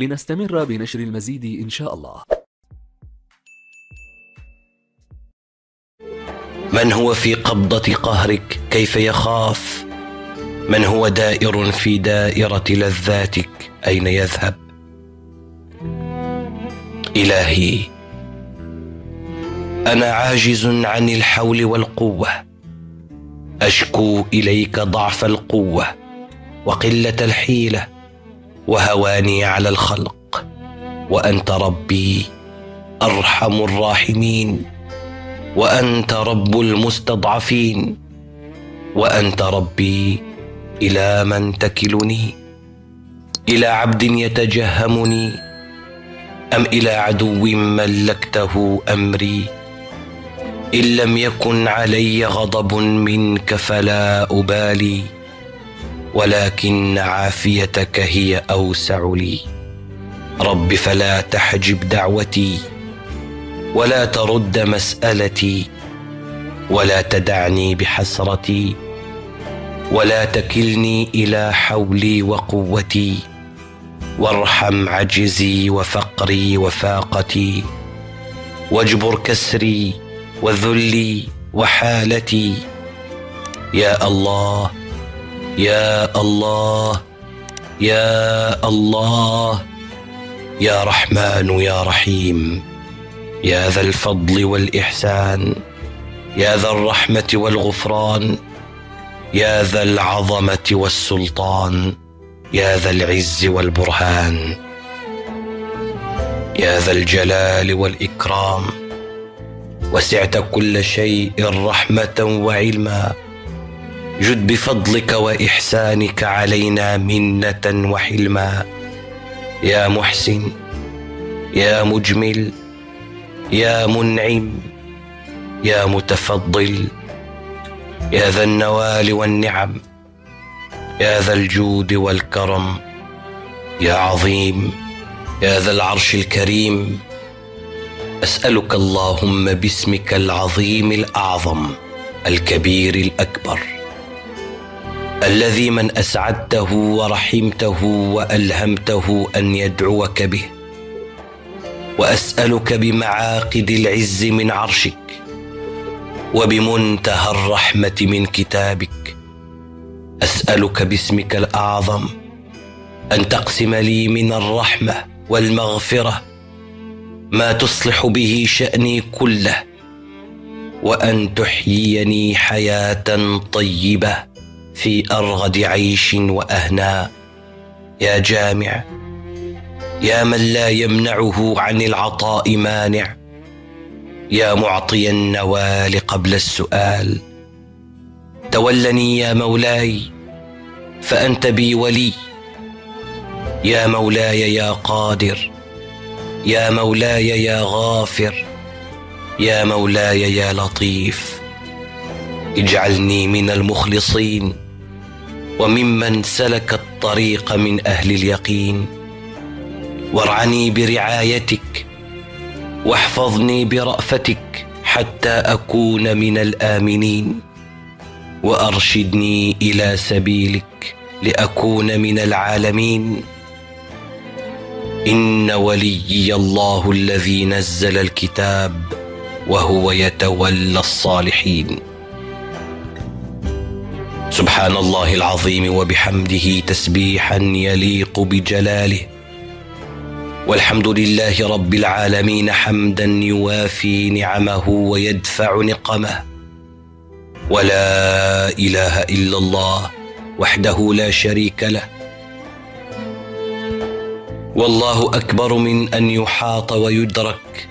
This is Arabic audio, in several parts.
لنستمر بنشر المزيد إن شاء الله. من هو في قبضة قهرك كيف يخاف؟ من هو دائر في دائرة لذاتك أين يذهب؟ إلهي أنا عاجز عن الحول والقوة. أشكو إليك ضعف القوة وقلة الحيلة. وهواني على الخلق. وأنت ربي أرحم الراحمين. وأنت رب المستضعفين. وأنت ربي إلى من تكلني. إلى عبد يتجهمني. أم إلى عدو ملكته أمري. إن لم يكن علي غضب منك فلا أبالي. ولكن عافيتك هي أوسع لي. رب فلا تحجب دعوتي ولا ترد مسألتي ولا تدعني بحسرتي ولا تكلني إلى حولي وقوتي وارحم عجزي وفقري وفاقتي واجبر كسري وذلي وحالتي. يا الله يا الله يا الله يا رحمن يا رحيم يا ذا الفضل والإحسان يا ذا الرحمة والغفران يا ذا العظمة والسلطان يا ذا العز والبرهان يا ذا الجلال والإكرام. وسعت كل شيء رحمة وعلما. جد بفضلك وإحسانك علينا منة وحلما. يا محسن يا مجمل يا منعم يا متفضل يا ذا النوال والنعم يا ذا الجود والكرم يا عظيم يا ذا العرش الكريم. أسألك اللهم باسمك العظيم الأعظم الكبير الأكبر. الذي من أسعدته ورحمته وألهمته أن يدعوك به وأسألك بمعاقد العز من عرشك وبمنتهى الرحمة من كتابك. أسألك باسمك الأعظم أن تقسم لي من الرحمة والمغفرة ما تصلح به شأني كله وأن تحييني حياة طيبة. في أرغد عيش واهناء يا جامع يا من لا يمنعه عن العطاء مانع. يا معطي النوال قبل السؤال. تولني يا مولاي فأنت بي ولي. يا مولاي يا قادر يا مولاي يا غافر. يا مولاي يا لطيف. اجعلني من المخلصين. وممن سلك الطريق من أهل اليقين. وارعني برعايتك واحفظني برأفتك حتى أكون من الآمنين. وأرشدني إلى سبيلك لأكون من العالمين. إن وليي الله الذي نزل الكتاب وهو يتولى الصالحين. سبحان الله العظيم وبحمده تسبيحا يليق بجلاله. والحمد لله رب العالمين حمدا يوافي نعمه ويدفع نقمه. ولا إله إلا الله وحده لا شريك له. والله أكبر من أن يحاط ويدرك.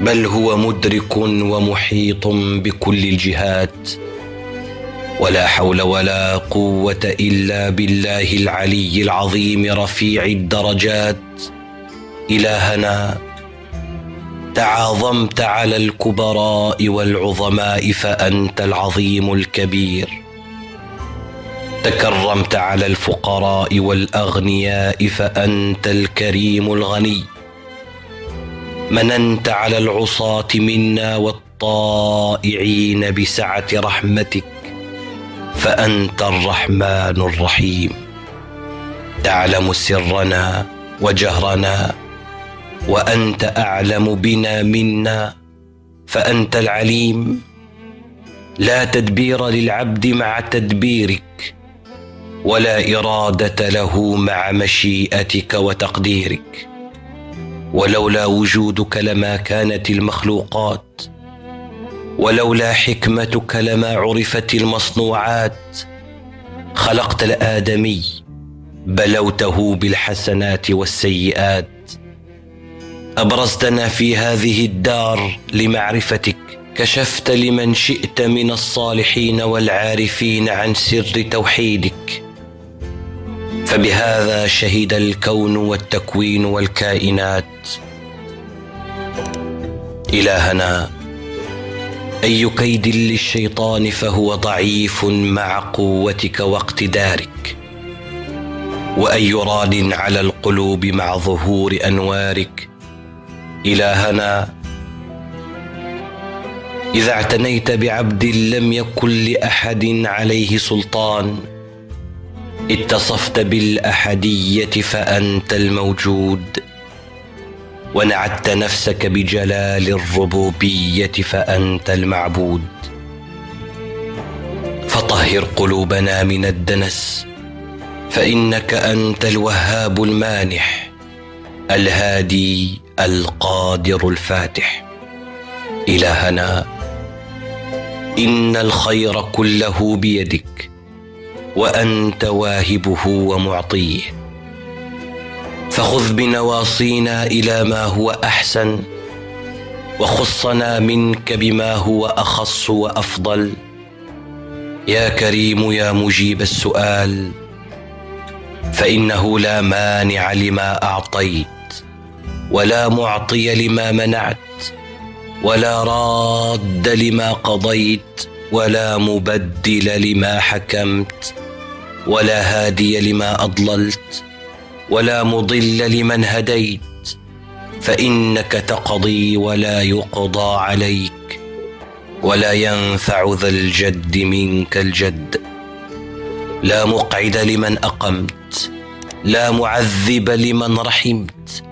بل هو مدرك ومحيط بكل الجهات. ولا حول ولا قوة إلا بالله العلي العظيم رفيع الدرجات. إلهنا تعاظمت على الكبراء والعظماء فأنت العظيم الكبير. تكرمت على الفقراء والأغنياء فأنت الكريم الغني. مننت على العصاة منا والطائعين بسعة رحمتك. فأنت الرحمن الرحيم. تعلم سرنا وجهرنا وأنت أعلم بنا منا. فأنت العليم. لا تدبير للعبد مع تدبيرك ولا إرادة له مع مشيئتك وتقديرك. ولولا وجودك لما كانت المخلوقات ولولا حكمتك لما عرفت المصنوعات خلقت الآدمي بلوته بالحسنات والسيئات. أبرزتنا في هذه الدار لمعرفتك كشفت لمن شئت من الصالحين والعارفين عن سر توحيدك. فبهذا شهد الكون والتكوين والكائنات. إلهنا أي كيد للشيطان فهو ضعيف مع قوتك واقتدارك. وأي راد على القلوب مع ظهور أنوارك. إلهنا إذا اعتنيت بعبد لم يكن لأحد عليه سلطان. اتصفت بالأحدية فأنت الموجود. ونعت نفسك بجلال الربوبية فأنت المعبود. فطهر قلوبنا من الدنس فإنك أنت الوهاب المانح الهادي القادر الفاتح. إلهنا إن الخير كله بيدك وأنت واهبه ومعطيه. فخذ بنواصينا إلى ما هو أحسن وخصنا منك بما هو أخص وأفضل. يا كريم يا مجيب السؤال فإنه لا مانع لما أعطيت ولا معطي لما منعت ولا راد لما قضيت ولا مبدل لما حكمت ولا هادي لما أضللت. ولا مضل لمن هديت فإنك تقضي ولا يقضى عليك ولا ينفع ذا الجد منك الجد. لا مقعد لمن أقمت لا معذب لمن رحمت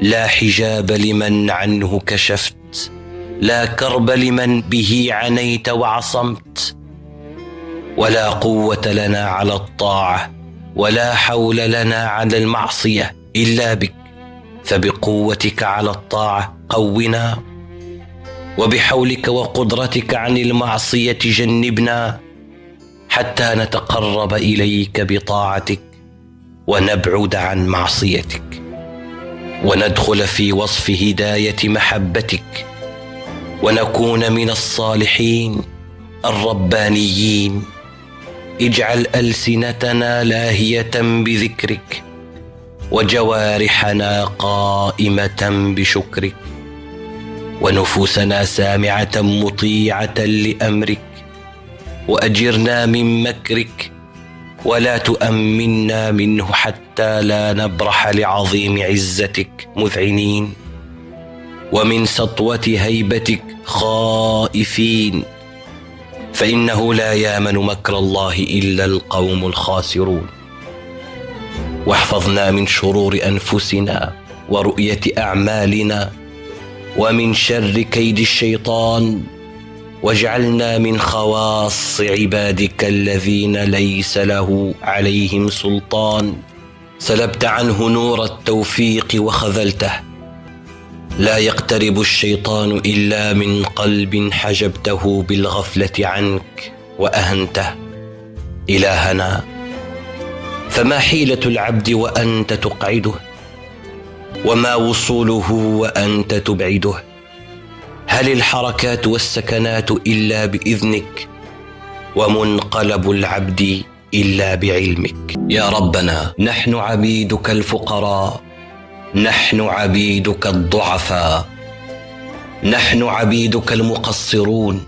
لا حجاب لمن عنه كشفت لا كرب لمن به عنيت وعصمت ولا قوة لنا على الطاعة. ولا حول لنا على المعصية إلا بك فبقوتك على الطاعة قونا وبحولك وقدرتك عن المعصية جنبنا حتى نتقرب إليك بطاعتك ونبعد عن معصيتك وندخل في وصف هداية محبتك ونكون من الصالحين الربانيين. اجعل ألسنتنا لاهية بذكرك وجوارحنا قائمة بشكرك ونفوسنا سامعة مطيعة لأمرك وأجرنا من مكرك ولا تؤمنا منه حتى لا نبرح لعظيم عزتك مذعنين ومن سطوة هيبتك خائفين فإنه لا يامن مكر الله إلا القوم الخاسرون. واحفظنا من شرور أنفسنا ورؤية أعمالنا ومن شر كيد الشيطان واجعلنا من خواص عبادك الذين ليس له عليهم سلطان. سلبت عنه نور التوفيق وخذلته. لا يقترب الشيطان إلا من قلب حجبته بالغفلة عنك وأهنته. إلهنا فما حيلة العبد وأنت تقعده؟ وما وصوله وأنت تبعده؟ هل الحركات والسكنات إلا بإذنك؟ ومنقلب العبد إلا بعلمك. يا ربنا نحن عبيدك الفقراء نحن عبيدك الضعفاء. نحن عبيدك المقصرون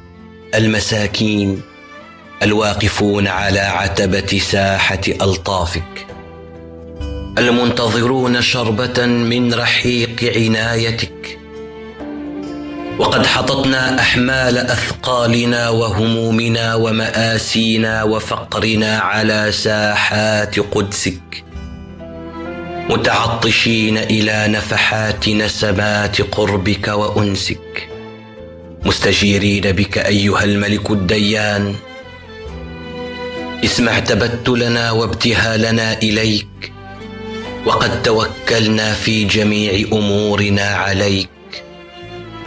المساكين الواقفون على عتبة ساحة ألطافك. المنتظرون شربة من رحيق عنايتك. وقد حطتنا أحمال أثقالنا وهمومنا ومآسينا وفقرنا على ساحات قدسك. متعطشين إلى نفحات نسمات قربك وأنسك. مستجيرين بك أيها الملك الديان. اسمع تبتلنا وابتهالنا إليك. وقد توكلنا في جميع أمورنا عليك.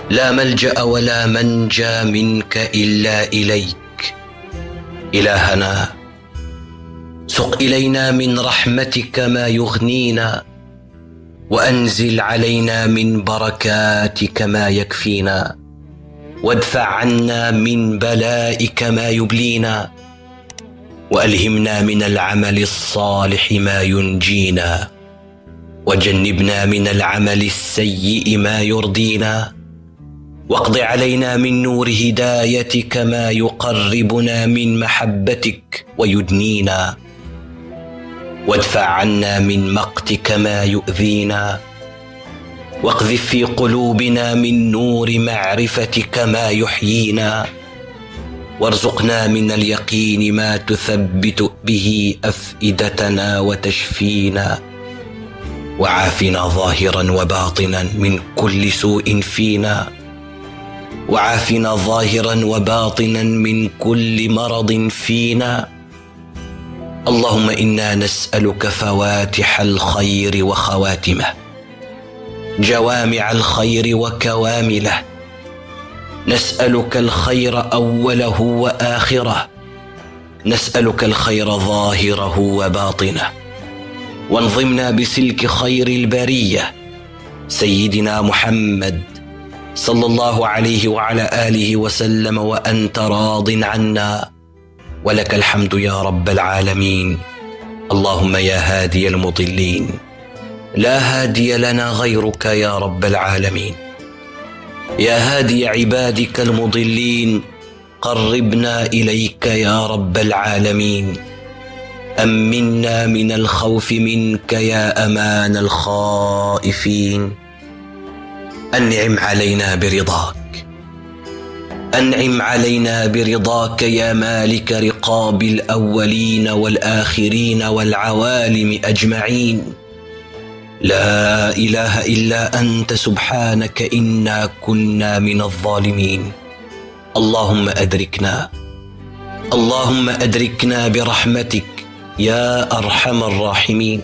لا ملجأ ولا منجى منك إلا إليك. إلهنا سق إلينا من رحمتك ما يغنينا وأنزل علينا من بركاتك ما يكفينا وادفع عنا من بلائك ما يبلينا وألهمنا من العمل الصالح ما ينجينا وجنبنا من العمل السيء ما يرضينا واقض علينا من نور هدايتك ما يقربنا من محبتك ويدنينا. وادفع عنا من مقتك ما يؤذينا واقذف في قلوبنا من نور معرفتك ما يحيينا وارزقنا من اليقين ما تثبت به أفئدتنا وتشفينا. وعافنا ظاهرا وباطنا من كل سوء فينا. وعافنا ظاهرا وباطنا من كل مرض فينا. اللهم إنا نسألك فواتح الخير وخواتمه جوامع الخير وكوامله. نسألك الخير أوله وآخره نسألك الخير ظاهره وباطنه. وانظمنا بسلك خير البرية سيدنا محمد صلى الله عليه وعلى آله وسلم وأنت راض عنا. ولك الحمد يا رب العالمين. اللهم يا هادي المضلين لا هادي لنا غيرك يا رب العالمين. يا هادي عبادك المضلين قربنا إليك يا رب العالمين. أمنا من الخوف منك يا أمان الخائفين. أنعم علينا برضاك. أنعم علينا برضاك يا مالك رقاب الأولين والآخرين والعوالم أجمعين. لا إله إلا أنت سبحانك إنا كنا من الظالمين. اللهم أدركنا اللهم أدركنا برحمتك يا أرحم الراحمين.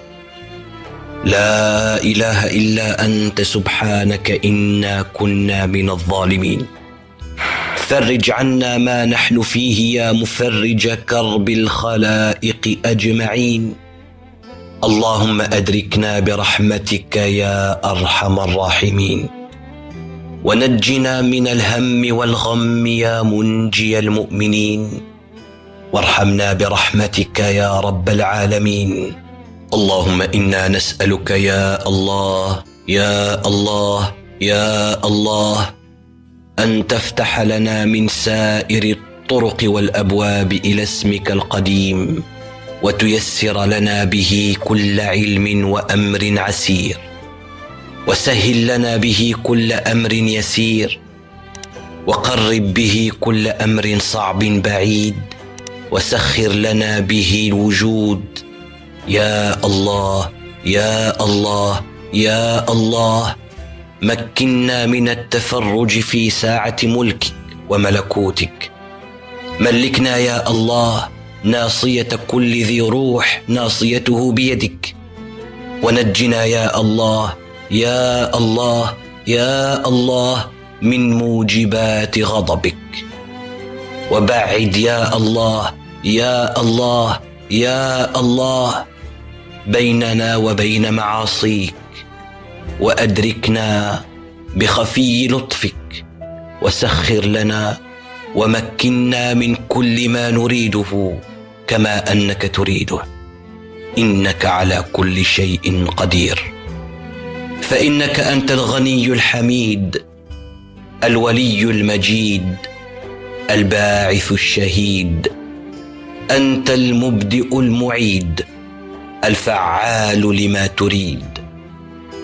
لا إله إلا أنت سبحانك إنا كنا من الظالمين. فرج عنا ما نحن فيه يا مفرج كرب الخلائق أجمعين. اللهم أدركنا برحمتك يا أرحم الراحمين. ونجنا من الهم والغم يا منجي المؤمنين. وارحمنا برحمتك يا رب العالمين. اللهم إنا نسألك يا الله يا الله يا الله. أن تفتح لنا من سائر الطرق والأبواب إلى اسمك القديم وتيسر لنا به كل علم وأمر عسير وسهل لنا به كل أمر يسير وقرب به كل أمر صعب بعيد وسخر لنا به الوجود. يا الله يا الله يا الله. مكنا من التفرج في ساعة ملكك وملكوتك. ملكنا يا الله ناصية كل ذي روح ناصيته بيدك. ونجنا يا الله يا الله يا الله من موجبات غضبك. وبعد يا الله يا الله يا الله بيننا وبين معاصيك. وأدركنا بخفي لطفك وسخر لنا ومكنا من كل ما نريده كما أنك تريده. إنك على كل شيء قدير. فإنك أنت الغني الحميد الولي المجيد الباعث الشهيد أنت المبدئ المعيد الفعال لما تريد.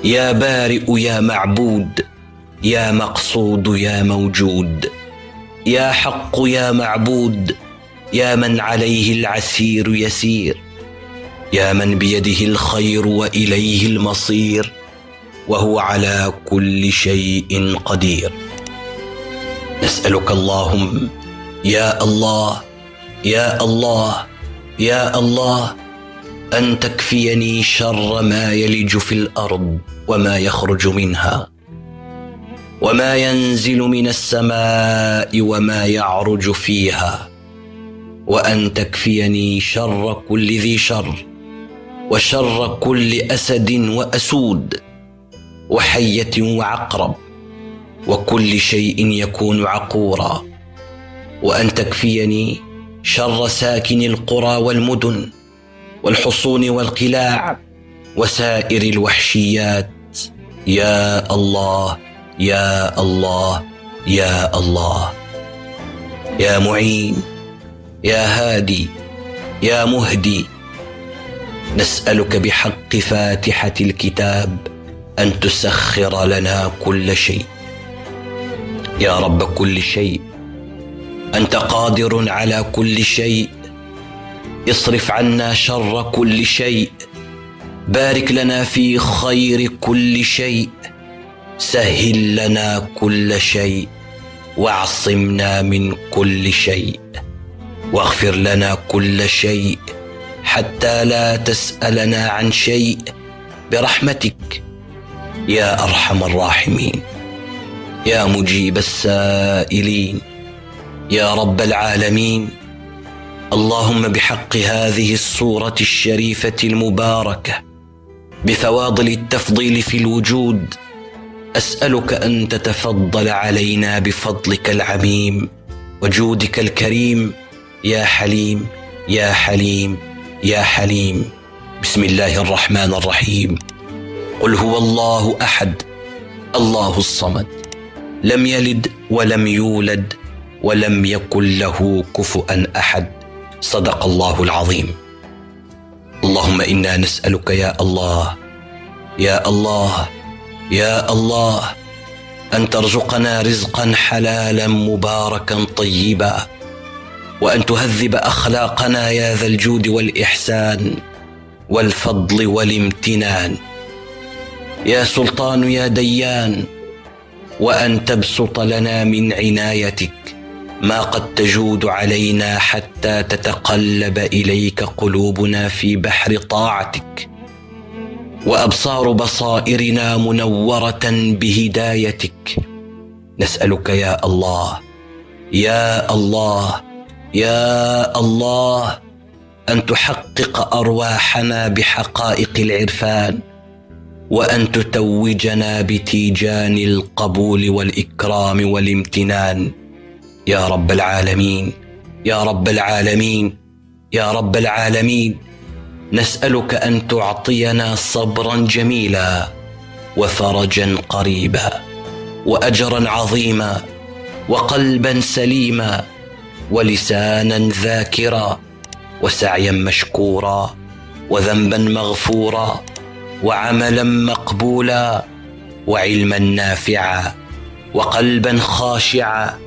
يا بارئ يا معبود يا مقصود يا موجود يا حق يا معبود يا من عليه العسير يسير يا من بيده الخير وإليه المصير وهو على كل شيء قدير. نسألك اللهم يا الله يا الله يا الله أن تكفيني شر ما يلج في الأرض وما يخرج منها وما ينزل من السماء وما يعرج فيها وأن تكفيني شر كل ذي شر وشر كل أسد وأسود وحية وعقرب وكل شيء يكون عقورا وأن تكفيني شر ساكن القرى والمدن والحصون والقلاع وسائر الوحشيات. يا الله يا الله يا الله. يا معين يا هادي يا مهدي. نسألك بحق فاتحة الكتاب أن تسخر لنا كل شيء. يا رب كل شيء. أنت قادر على كل شيء. اصرف عنا شر كل شيء. بارك لنا في خير كل شيء. سهل لنا كل شيء. واعصمنا من كل شيء. واغفر لنا كل شيء. حتى لا تسألنا عن شيء. برحمتك يا أرحم الراحمين. يا مجيب السائلين. يا رب العالمين. اللهم بحق هذه الصورة الشريفة المباركة بفواضل التفضيل في الوجود أسألك أن تتفضل علينا بفضلك العميم وجودك الكريم يا حليم يا حليم يا حليم. بسم الله الرحمن الرحيم. قل هو الله أحد الله الصمد لم يلد ولم يولد ولم يكن له كفؤا أحد. صدق الله العظيم. اللهم إنا نسألك يا الله يا الله يا الله أن ترزقنا رزقا حلالا مباركا طيبا وأن تهذب أخلاقنا يا ذا الجود والإحسان والفضل والامتنان. يا سلطان يا ديان وأن تبسط لنا من عنايتك. ما قد تجود علينا حتى تتقلب إليك قلوبنا في بحر طاعتك. وأبصار بصائرنا منورة بهدايتك. نسألك يا الله يا الله يا الله أن تحقق أرواحنا بحقائق العرفان وأن تتوجنا بتيجان القبول والإكرام والامتنان. يا رب العالمين يا رب العالمين يا رب العالمين. نسألك أن تعطينا صبرا جميلا وفرجا قريبا واجرا عظيما وقلبا سليما ولسانا ذاكرا وسعيا مشكورا وذنبا مغفورا وعملا مقبولا وعلما نافعا وقلبا خاشعا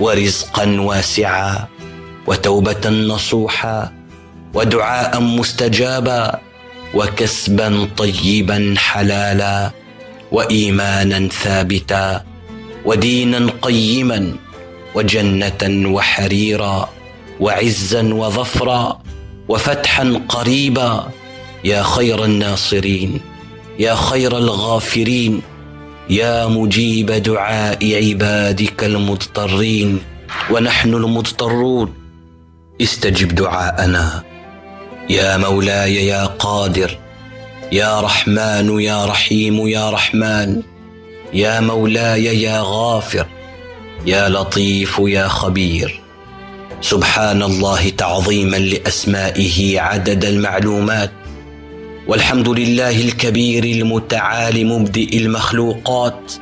ورزقا واسعا وتوبة نصوحا ودعاء مستجابا وكسبا طيبا حلالا وإيمانا ثابتا ودينا قيما وجنة وحريرا وعزا وظفرا وفتحا قريبا يا خير الناصرين يا خير الغافرين يا مجيب دعاء عبادك المضطرين ونحن المضطرون. استجب دعاءنا. يا مولاي يا قادر يا رحمن يا رحيم يا رحمن. يا مولاي يا غافر يا لطيف يا خبير. سبحان الله تعظيما لأسمائه عدد المعلومات. والحمد لله الكبير المتعال مبدئ المخلوقات.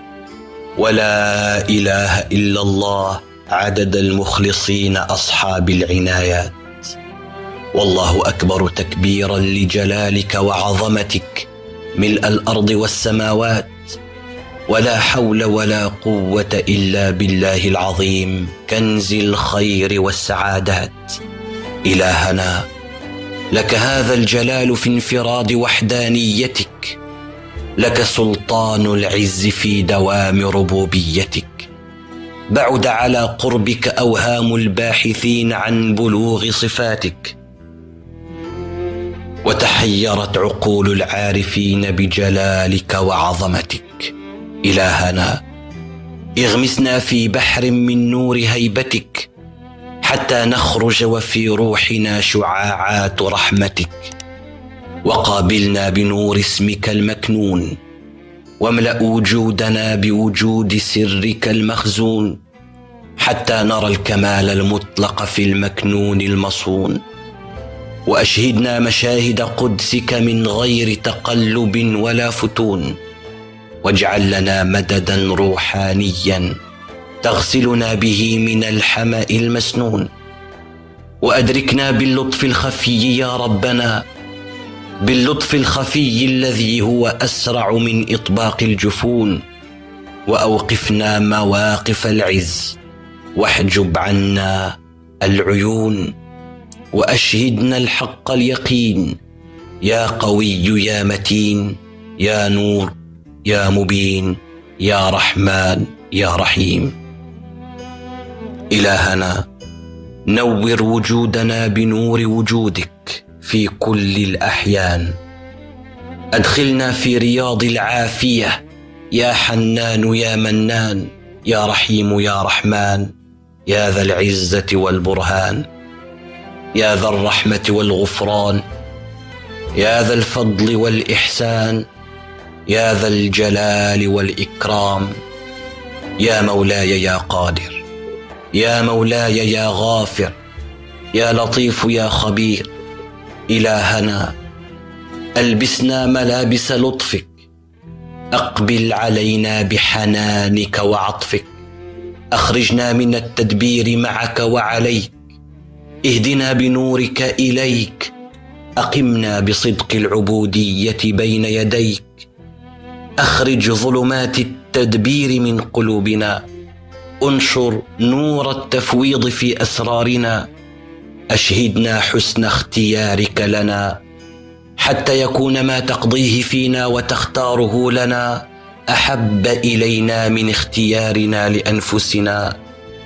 ولا إله إلا الله عدد المخلصين أصحاب العنايات. والله أكبر تكبيرا لجلالك وعظمتك ملء الأرض والسماوات. ولا حول ولا قوة إلا بالله العظيم. كنز الخير والسعادات. إلهنا لك هذا الجلال في انفراد وحدانيتك. لك سلطان العز في دوام ربوبيتك. بعد على قربك أوهام الباحثين عن بلوغ صفاتك. وتحيرت عقول العارفين بجلالك وعظمتك. إلهنا اغمسنا في بحر من نور هيبتك. حتى نخرج وفي روحنا شعاعات رحمتك وقابلنا بنور اسمك المكنون واملأ وجودنا بوجود سرك المخزون حتى نرى الكمال المطلق في المكنون المصون وأشهدنا مشاهد قدسك من غير تقلب ولا فتون واجعل لنا مددا روحانيا تغسلنا به من الحما المسنون. وأدركنا باللطف الخفي يا ربنا باللطف الخفي الذي هو أسرع من إطباق الجفون. وأوقفنا مواقف العز واحجب عنا العيون. وأشهدنا الحق اليقين يا قوي يا متين يا نور يا مبين يا رحمن يا رحيم. إلهنا نور وجودنا بنور وجودك في كل الأحيان. أدخلنا في رياض العافية. يا حنان يا منان يا رحيم يا رحمن يا ذا العزة والبرهان يا ذا الرحمة والغفران يا ذا الفضل والإحسان يا ذا الجلال والإكرام. يا مولاي يا قادر. يا مولاي يا غافر يا لطيف يا خبير إلهنا ألبسنا ملابس لطفك أقبل علينا بحنانك وعطفك أخرجنا من التدبير معك وعليك اهدنا بنورك إليك أقمنا بصدق العبودية بين يديك أخرج ظلمات التدبير من قلوبنا. انشر نور التفويض في أسرارنا. أشهدنا حسن اختيارك لنا. حتى يكون ما تقضيه فينا وتختاره لنا أحب إلينا من اختيارنا لأنفسنا.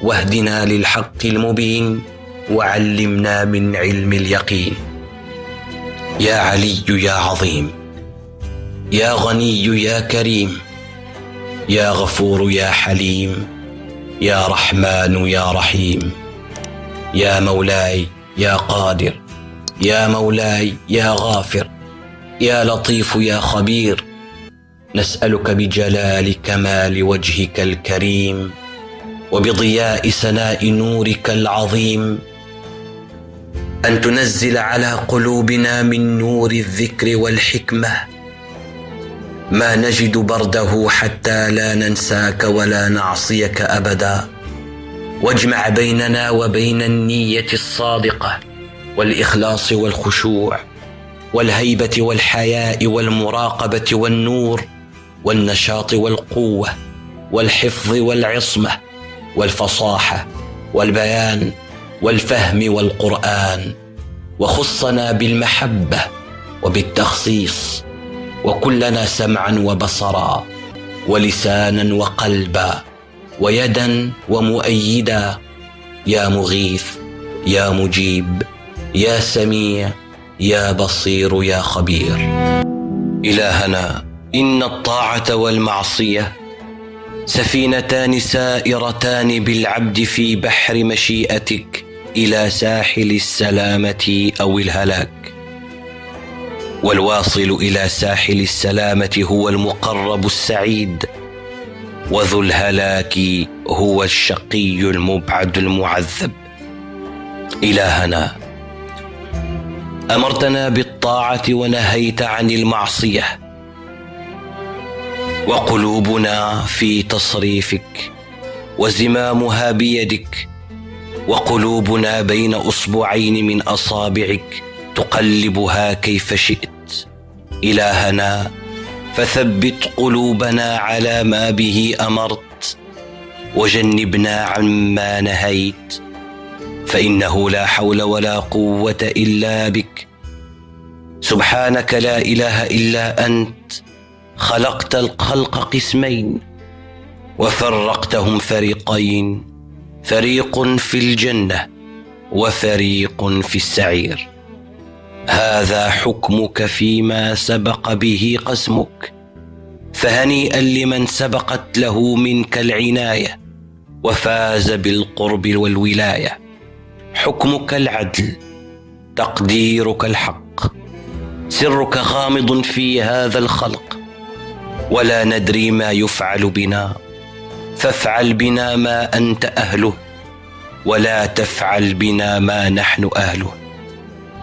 واهدنا للحق المبين وعلمنا من علم اليقين. يا علي يا عظيم يا غني يا كريم يا غفور يا حليم. يا رحمن يا رحيم يا مولاي يا قادر يا مولاي يا غافر يا لطيف يا خبير نسألك بجلال كمال وجهك الكريم وبضياء سناء نورك العظيم. أن تنزل على قلوبنا من نور الذكر والحكمة ما نجد برده حتى لا ننساك ولا نعصيك أبدا. واجمع بيننا وبين النية الصادقة والإخلاص والخشوع والهيبة والحياء والمراقبة والنور والنشاط والقوة والحفظ والعصمة والفصاحة والبيان والفهم والقرآن. وخصنا بالمحبة وبالتخصيص وكلنا سمعا وبصرا ولسانا وقلبا ويدا ومؤيدا يا مغيث يا مجيب يا سميع يا بصير يا خبير. إلهنا إن الطاعة والمعصية سفينتان سائرتان بالعبد في بحر مشيئتك إلى ساحل السلامة أو الهلاك. والواصل إلى ساحل السلامة هو المقرب السعيد وذو الهلاك هو الشقي المبعد المعذب. إلهنا أمرتنا بالطاعة ونهيت عن المعصية وقلوبنا في تصريفك وزمامها بيدك وقلوبنا بين أصبعين من أصابعك تقلبها كيف شئت إلهنا فثبت قلوبنا على ما به أمرت وجنبنا عما نهيت فإنه لا حول ولا قوة إلا بك. سبحانك لا إله إلا أنت خلقت الخلق قسمين وفرقتهم فريقين فريق في الجنة وفريق في السعير. هذا حكمك فيما سبق به قسمك. فهنيئا لمن سبقت له منك العناية وفاز بالقرب والولاية. حكمك العدل تقديرك الحق. سرك غامض في هذا الخلق ولا ندري ما يفعل بنا. فافعل بنا ما أنت أهله ولا تفعل بنا ما نحن أهله.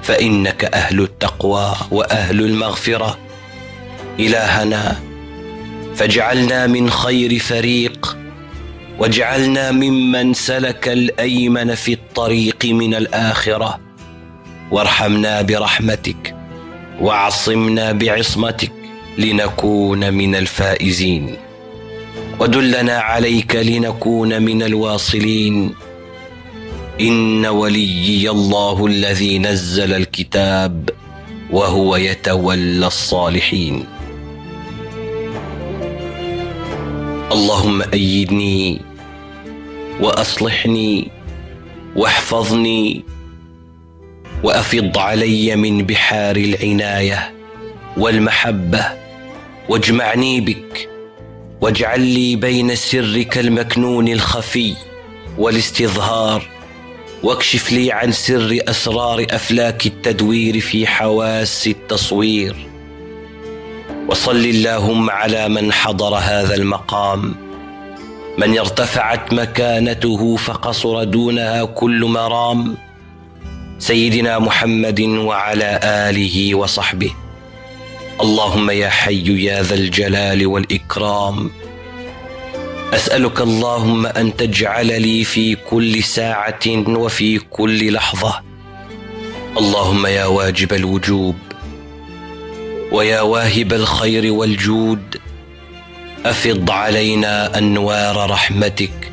فإنك أهل التقوى وأهل المغفرة. إلهنا فاجعلنا من خير فريق واجعلنا ممن سلك الأيمن في الطريق من الآخرة. وارحمنا برحمتك وعصمنا بعصمتك لنكون من الفائزين. ودلنا عليك لنكون من الواصلين. إن وليي الله الذي نزل الكتاب وهو يتولى الصالحين. اللهم أيدني وأصلحني واحفظني وأفض علي من بحار العناية والمحبة واجمعني بك واجعل لي بين سرك المكنون الخفي والاستظهار واكشف لي عن سر أسرار أفلاك التدوير في حواس التصوير. وصل اللهم على من حضر هذا المقام. من ارتفعت مكانته فقصر دونها كل مرام. سيدنا محمد وعلى آله وصحبه. اللهم يا حي يا ذا الجلال والإكرام. أسألك اللهم أن تجعل لي في كل ساعة وفي كل لحظة. اللهم يا واجب الوجوب ويا واهب الخير والجود أفض علينا أنوار رحمتك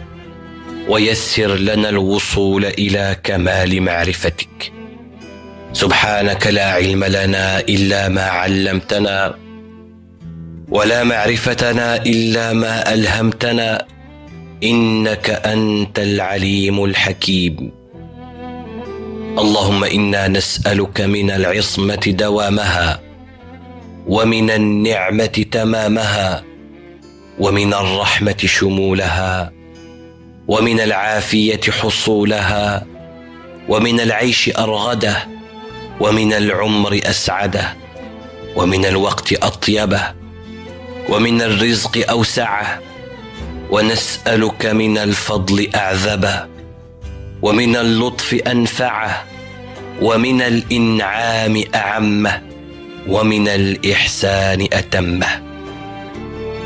ويسر لنا الوصول إلى كمال معرفتك. سبحانك لا علم لنا إلا ما علمتنا. ولا معرفتنا إلا ما ألهمتنا إنك أنت العليم الحكيم. اللهم إنا نسألك من العصمة دوامها ومن النعمة تمامها ومن الرحمة شمولها ومن العافية حصولها ومن العيش أرغده ومن العمر أسعده ومن الوقت أطيبه. ومن الرزق أوسعه ونسألك من الفضل أعذبه ومن اللطف أنفعه ومن الإنعام أعمه ومن الإحسان أتمه.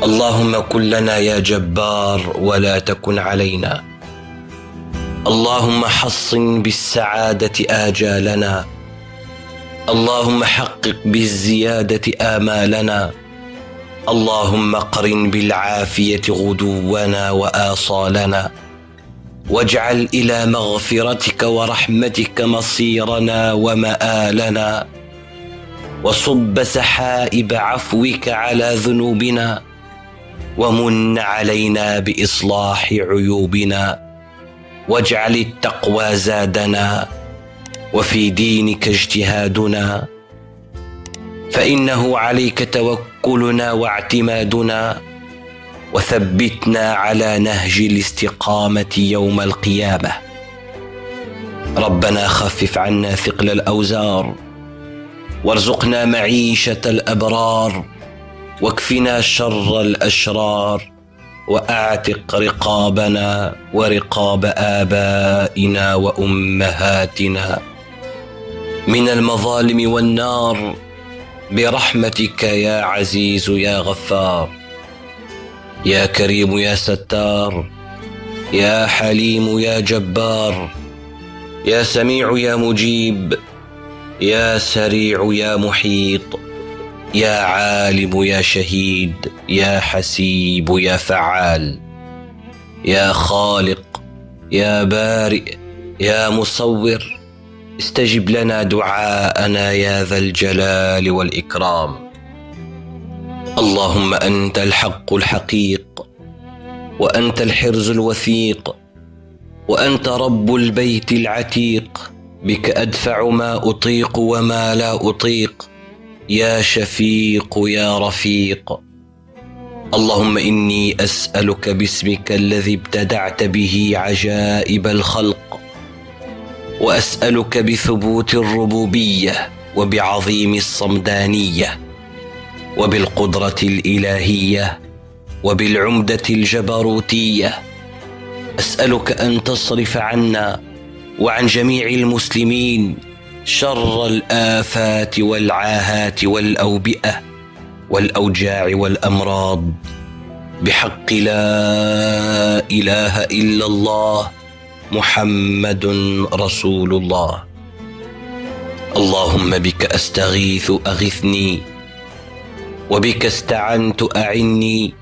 اللهم كن لنا يا جبار ولا تكن علينا. اللهم حصن بالسعادة آجالنا. اللهم حقق بالزيادة آمالنا. اللهم قرن بالعافية غدونا وآصالنا واجعل إلى مغفرتك ورحمتك مصيرنا ومآلنا وصب سحائب عفوك على ذنوبنا ومن علينا بإصلاح عيوبنا واجعل التقوى زادنا وفي دينك اجتهادنا فإنه عليك توكلنا واعتمادنا وثبتنا على نهج الاستقامة يوم القيامة. ربنا خفف عنا ثقل الأوزار وارزقنا معيشة الأبرار واكفنا شر الأشرار وأعتق رقابنا ورقاب آبائنا وأمهاتنا من المظالم والنار برحمتك يا عزيز يا غفار يا كريم يا ستار يا حليم يا جبار يا سميع يا مجيب يا سريع يا محيط يا عالم يا شهيد يا حسيب يا فعال يا خالق يا بارئ يا مصور. استجب لنا دعاءنا يا ذا الجلال والإكرام. اللهم أنت الحق الحقيق وأنت الحرز الوثيق وأنت رب البيت العتيق. بك أدفع ما أطيق وما لا أطيق. يا شفيق يا رفيق. اللهم إني أسألك باسمك الذي ابتدعت به عجائب الخلق. وأسألك بثبوت الربوبية وبعظيم الصمدانية وبالقدرة الإلهية وبالعمدة الجبروتية. أسألك أن تصرف عنا وعن جميع المسلمين شر الآفات والعاهات والأوبئة والأوجاع والأمراض. بحق لا إله إلا الله محمد رسول الله. اللهم بك أستغيث أغثني وبك استعنت أعني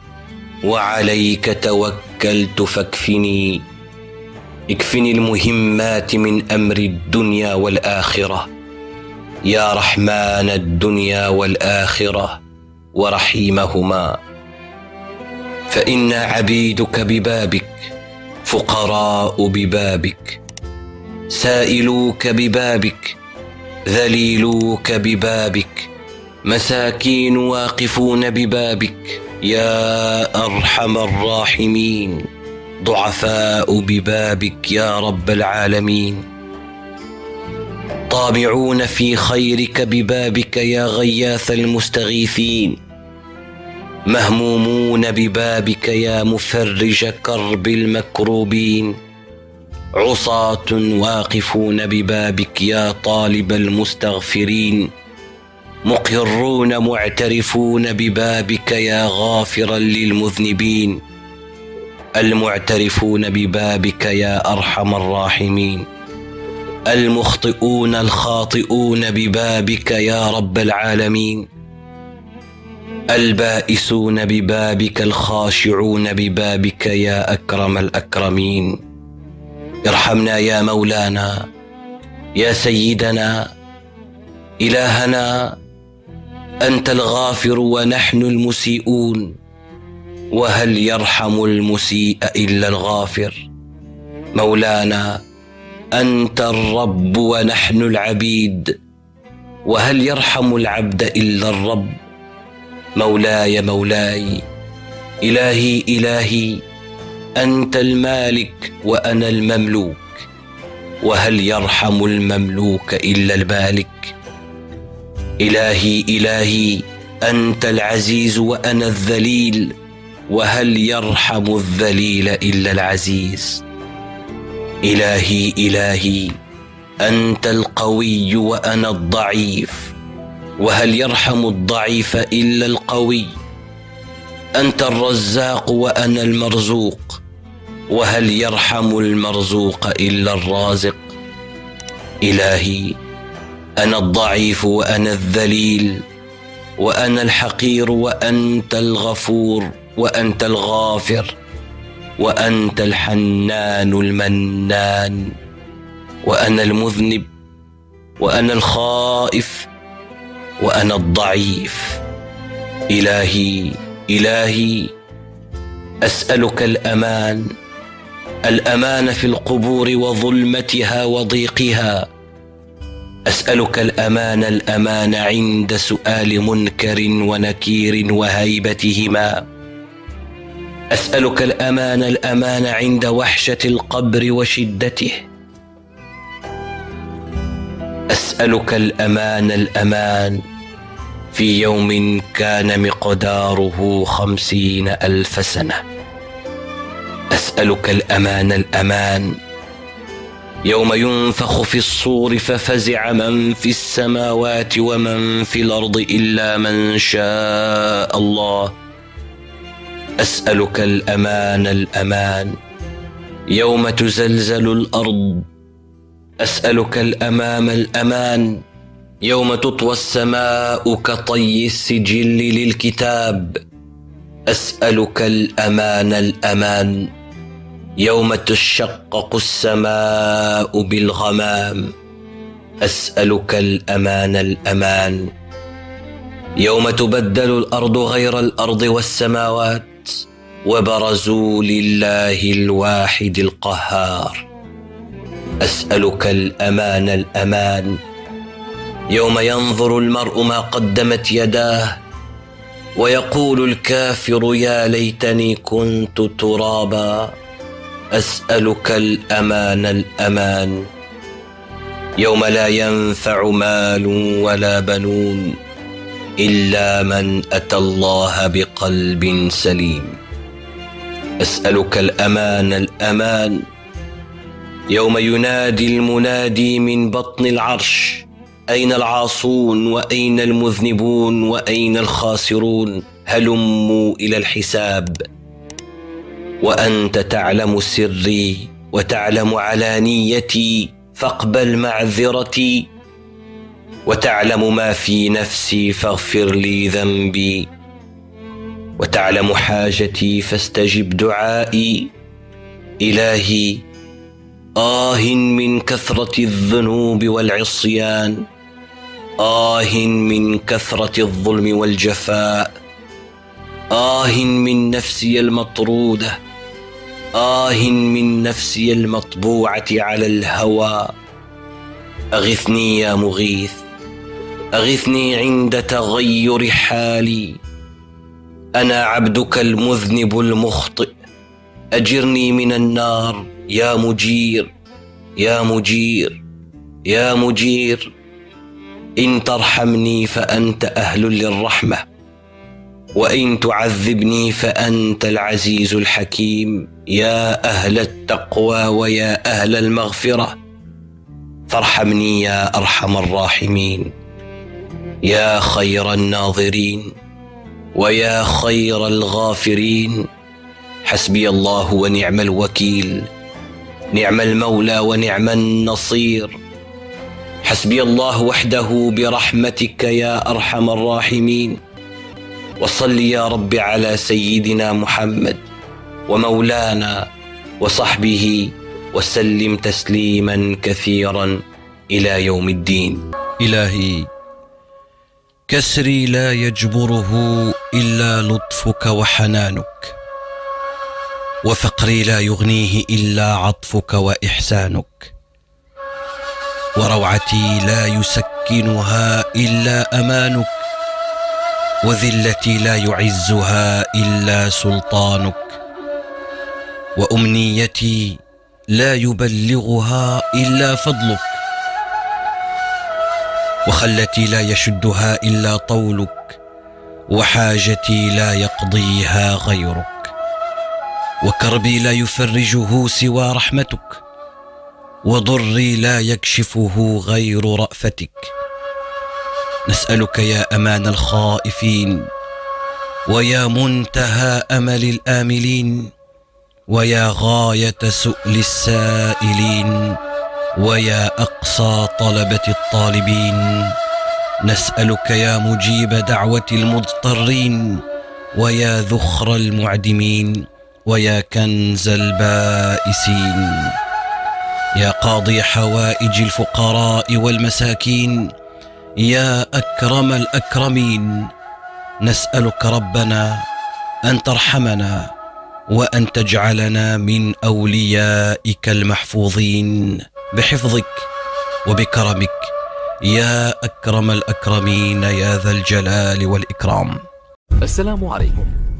وعليك توكلت فاكفني. اكفني المهمات من أمر الدنيا والآخرة. يا رحمن الدنيا والآخرة ورحيمهما. فانا عبيدك ببابك فقراء ببابك سائلوك ببابك ذليلوك ببابك مساكين واقفون ببابك يا أرحم الراحمين ضعفاء ببابك يا رب العالمين. طامعون في خيرك ببابك يا غياث المستغيثين. مهمومون ببابك يا مفرج كرب المكروبين. عصاة واقفون ببابك يا طالب المستغفرين. مقرون معترفون ببابك يا غافرا للمذنبين. المعترفون ببابك يا أرحم الراحمين. المخطئون الخاطئون ببابك يا رب العالمين. البائسون ببابك الخاشعون ببابك يا أكرم الأكرمين. ارحمنا يا مولانا يا سيدنا إلهنا أنت الغافر ونحن المسيئون. وهل يرحم المسيء إلا الغافر؟ مولانا أنت الرب ونحن العبيد. وهل يرحم العبد إلا الرب؟ مولاي مولاي إلهي إلهي أنت المالك وأنا المملوك وهل يرحم المملوك إلا المالك إلهي إلهي أنت العزيز وأنا الذليل وهل يرحم الذليل إلا العزيز؟ إلهي إلهي أنت القوي وأنا الضعيف وهل يرحم الضعيف إلا القوي؟ أنت الرزاق وأنا المرزوق وهل يرحم المرزوق إلا الرازق؟ إلهي أنا الضعيف وأنا الذليل وأنا الحقير وأنت الغفور وأنت الغافر وأنت الحنان المنان وأنا المذنب وأنا الخائف وأنا الضعيف. إلهي إلهي أسألك الأمان. الأمان في القبور وظلمتها وضيقها. أسألك الأمان الأمان عند سؤال منكر ونكير وهيبتهما. أسألك الأمان الأمان عند وحشة القبر وشدته. أسألك الأمان الأمان. في يوم كان مقداره خمسين ألف سنة. أسألك الأمان الأمان. يوم ينفخ في الصور ففزع من في السماوات ومن في الأرض إلا من شاء الله. أسألك الأمان الأمان. يوم تزلزل الأرض أسألك الأمام الأمان يوم تطوى السماء كطي السجل للكتاب. أسألك الأمان الأمان يوم تشقق السماء بالغمام. أسألك الأمان الأمان يوم تبدل الأرض غير الأرض والسماوات وبرزوا لله الواحد القهار. أسألك الأمان الأمان. يوم ينظر المرء ما قدمت يداه ويقول الكافر يا ليتني كنت ترابا. أسألك الأمان الأمان. يوم لا ينفع مال ولا بنون إلا من أتى الله بقلب سليم. أسألك الأمان الأمان. يوم ينادي المنادي من بطن العرش أين العاصون وأين المذنبون وأين الخاسرون؟ هلموا إلى الحساب. وأنت تعلم سري وتعلم علانيتي فاقبل معذرتي. وتعلم ما في نفسي فاغفر لي ذنبي. وتعلم حاجتي فاستجب دعائي. إلهي آه من كثرة الذنوب والعصيان. آه من كثرة الظلم والجفاء. آه من نفسي المطرودة. آه من نفسي المطبوعة على الهوى. أغثني يا مغيث. أغثني عند تغير حالي. أنا عبدك المذنب المخطئ. أجرني من النار. يا مجير يا مجير يا مجير. إن ترحمني فأنت أهل للرحمة وإن تعذبني فأنت العزيز الحكيم. يا أهل التقوى ويا أهل المغفرة فارحمني يا أرحم الراحمين. يا خير الناظرين ويا خير الغافرين. حسبي الله ونعم الوكيل. نعم المولى ونعم النصير. حسبي الله وحده برحمتك يا أرحم الراحمين. وصل يا رب على سيدنا محمد ومولانا وصحبه وسلم تسليما كثيرا إلى يوم الدين. إلهي كسري لا يجبره إلا لطفك وحنانك. وفقري لا يغنيه إلا عطفك وإحسانك. وروعتي لا يسكنها إلا أمانك. وذلتي لا يعزها إلا سلطانك. وأمنيتي لا يبلغها إلا فضلك. وخلتي لا يشدها إلا طولك. وحاجتي لا يقضيها غيرك. وكربي لا يفرجه سوى رحمتك وضري لا يكشفه غير رأفتك. نسألك يا أمان الخائفين ويا منتهى أمل الآملين ويا غاية سؤل السائلين ويا أقصى طلبة الطالبين. نسألك يا مجيب دعوة المضطرين ويا ذخر المعدمين. ويا كنز البائسين يا قاضي حوائج الفقراء والمساكين يا أكرم الأكرمين نسألك ربنا أن ترحمنا وأن تجعلنا من أوليائك المحفوظين. بحفظك وبكرمك يا أكرم الأكرمين يا ذا الجلال والإكرام. السلام عليكم.